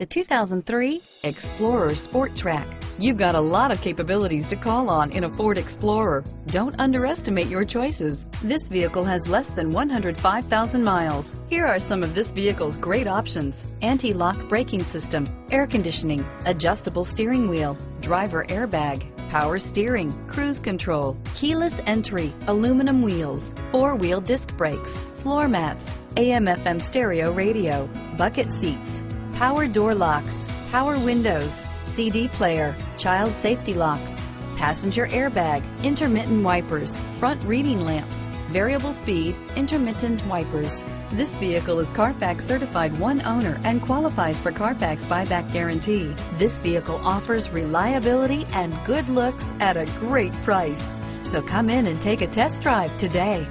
The 2003 Explorer Sport Trac. You've got a lot of capabilities to call on in a Ford Explorer. Don't underestimate your choices. This vehicle has less than 105,000 miles. Here are some of this vehicle's great options. Anti-lock braking system, air conditioning, adjustable steering wheel, driver airbag, power steering, cruise control, keyless entry, aluminum wheels, four-wheel disc brakes, floor mats, AM FM stereo radio, bucket seats, power door locks, power windows, CD player, child safety locks, passenger airbag, intermittent wipers, front reading lamps, variable speed, intermittent wipers. This vehicle is Carfax certified one owner and qualifies for Carfax buyback guarantee. This vehicle offers reliability and good looks at a great price. So come in and take a test drive today.